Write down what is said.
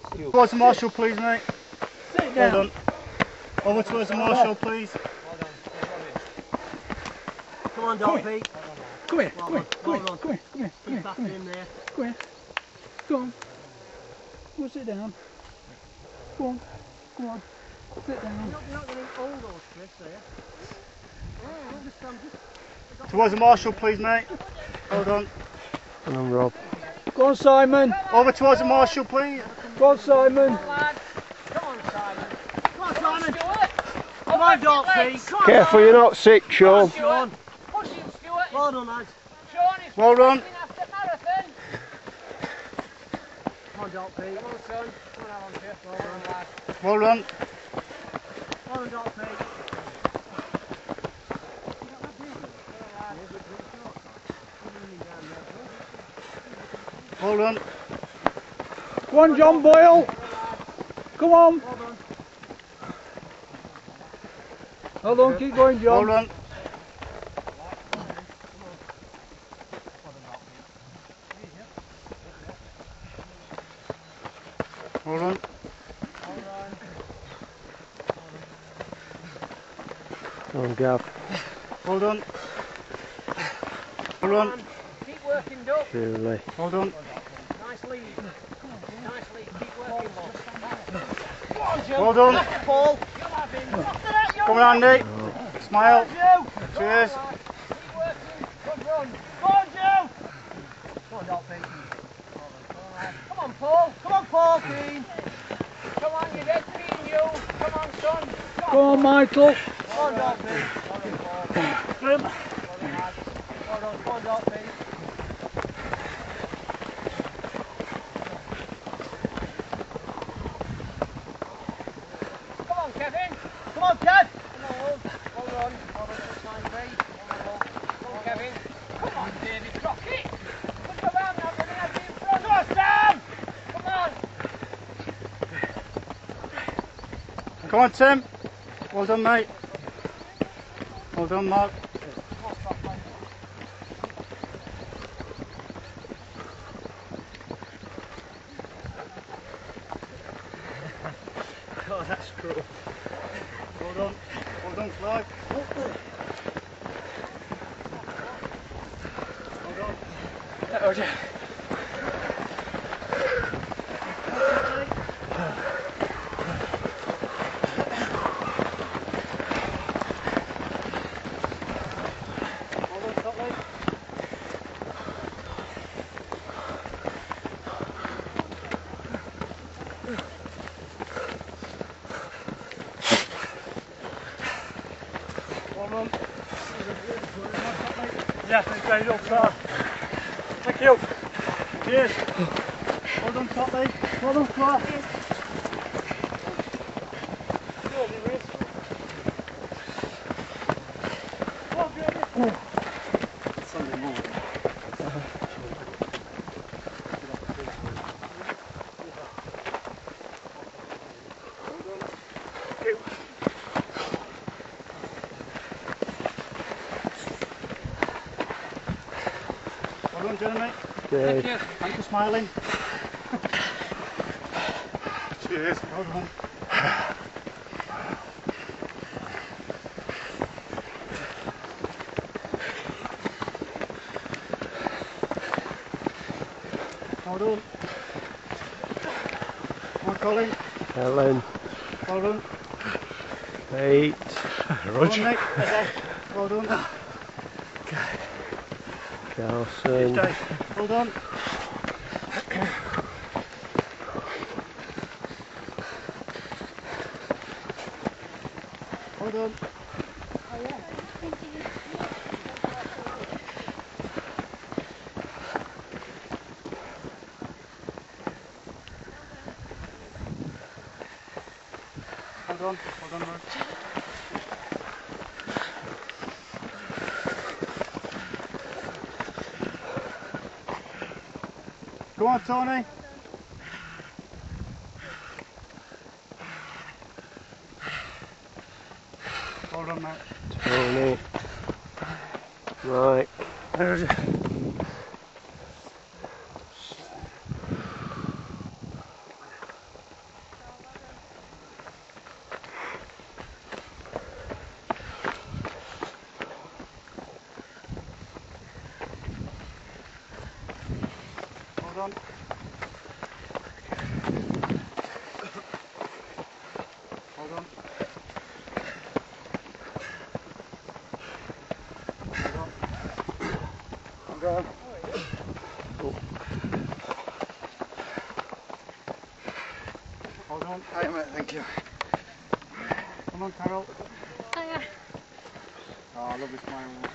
Towards the marshal, please, mate. Sit Well down. done. Over towards the marshal, please. Come on, Dolphy. Come here, come here, come well here, come here, come here, come Keep here, come here, come here. Go on. Go on, sit down. Go on, go on. Sit down. You're not, you're not getting all those tricks, are you? Just, just Towards the marshal, please, mate. Hold on. And I'm Rob. Go on, Simon. Over towards the marshal, please. Go on, Simon. Come on, Simon. Come on, Simon. Come on, Dolphy. Come on, Careful, you're not sick, Sean. Sean. Push him, Stuart. Well done, lads. Sean is Well done. after marathon. Come on, Dolphy. Come on, son. Come on, Alan. Well done, lad. Well done. Well done, Dolphy. Well done. Go on, John Boyle. Come on. Well done. Hold on, keep going, John. Hold Well done. Come on, Hold on, Gav. Well done. Well done. Keep working, Doug. Surely. Well done. Nice lead. Nice lead. Keep working, boss. Well done. Paul. Come on, Andy. Smile. Cheers. Good run. Go on, Joe. Come on, Come on, Paul. Come on, Paul. Dean. Come on, you're dead being you. Come on, son. Go on, Michael. Come on, Dolphy. Well done, come on, Dolphy. Come on, Kevin. Come on, Kev. Come on, love. Well done. Well done, first line three. Well. Come on, Kevin. Come on, David Crockett. Put your arm now, running out in front. Come on, Sam. Come on. Come on, Tim. Well done, mate. Well done, Mark. Oh, that's cruel. Hold on, hold on, Clive. Hold on. Okay. Well done. Yeah, thanks very much, sir. Thank you. Cheers. Well done, Totley. Well done, Clark. Well done, gentlemen. Good. Thanks for smiling. Cheers. Well done. Well done. Come on, Colin. Helen. Well done. Eight. Well done, mate. Well Well done. Well done. Well done. Well done, Mark. Go on, Tony. Well done, mate. Tony. Mike. On. Hey mate, thank you. Come on, Carol. Hiya. Oh, I love this smile.